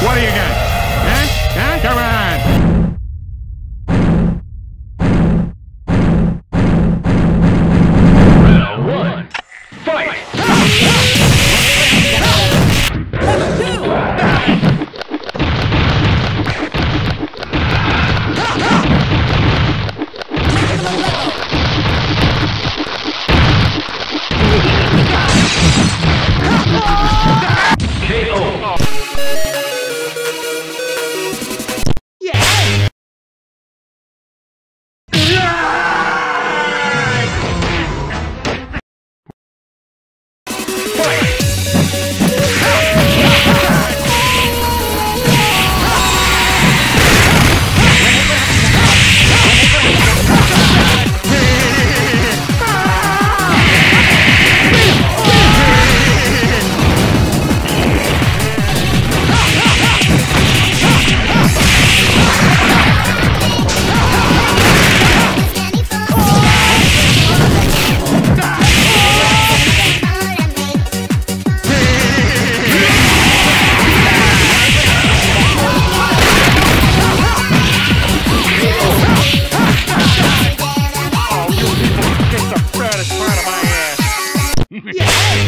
What do you got? Fight!